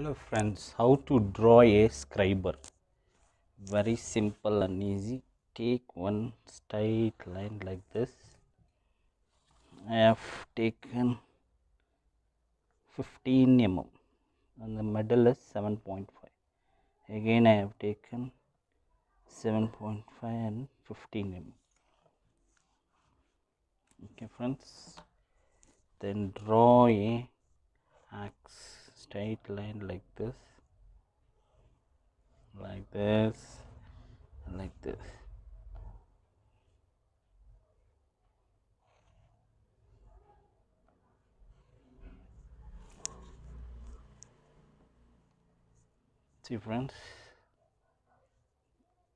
Hello friends, how to draw a scriber? Very simple and easy. Take one straight line like this. I have taken 15 mm and the middle is 7.5. Again I have taken 7.5 and 15 mm. Okay friends, then draw a straight line like this like this like this. See friends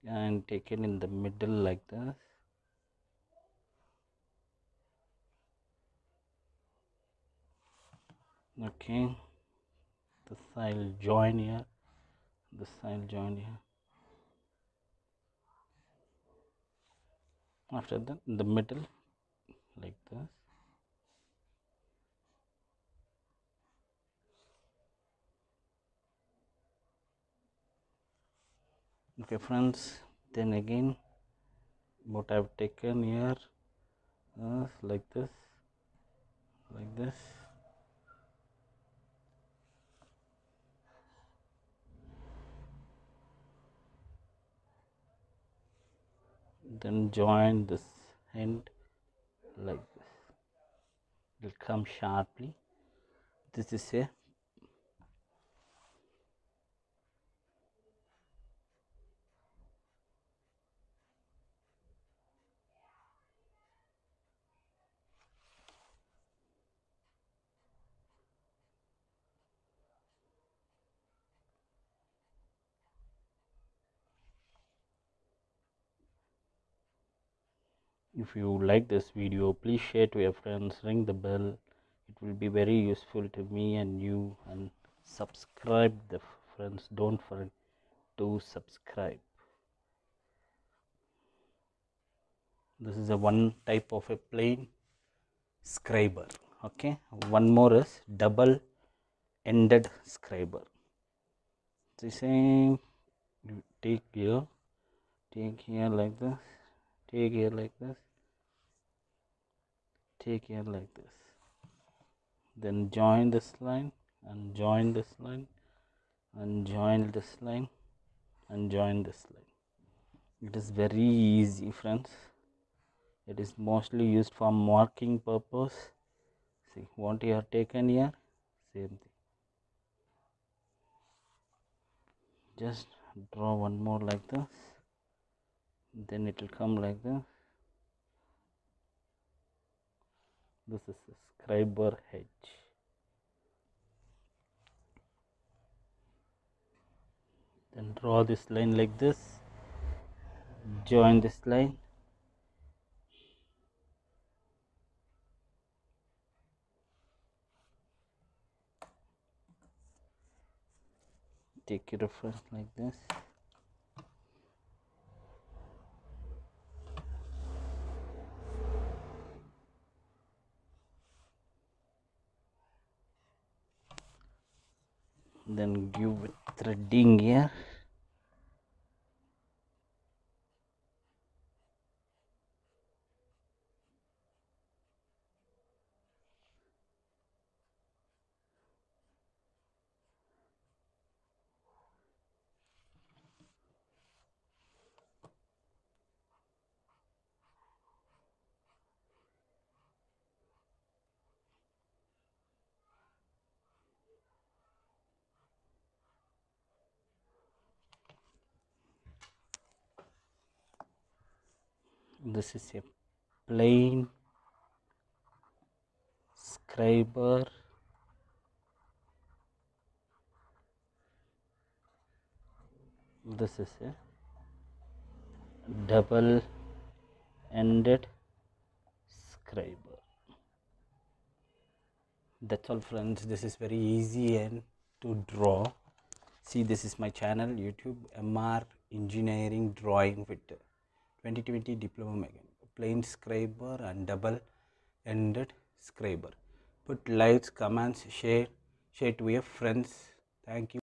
and taken in the middle like this. Okay this I'll join here this I'll join here. After that in the middle like this. Okay friends then again what I've taken here uh, like this like this then join this end like this. It will come sharply. This is a if you like this video please share to your friends ring the bell. It will be very useful to me and you. And subscribe the friends. Don't forget to subscribe. This is a one type of a plain scriber. Okay? One more is double ended scriber. The same. You take here. Take here like this. Take here like this take here like this. Then join this line and join this line and join this line and join this line. It is very easy friends. It is mostly used for marking purpose. See what you have taken here same thing. Just draw one more like this. Then it will come like this this is scriber hedge then draw this line like this. Join this line. Take a reference like this then give with threading here this is a plain scriber. This is a double ended scriber. That's all friends. This is very easy and to draw. See this is my channel youtube mr engineering drawing with 2020 diploma mechanic plain scriber and double ended scriber. Put likes comments share share to your friends. Thank you.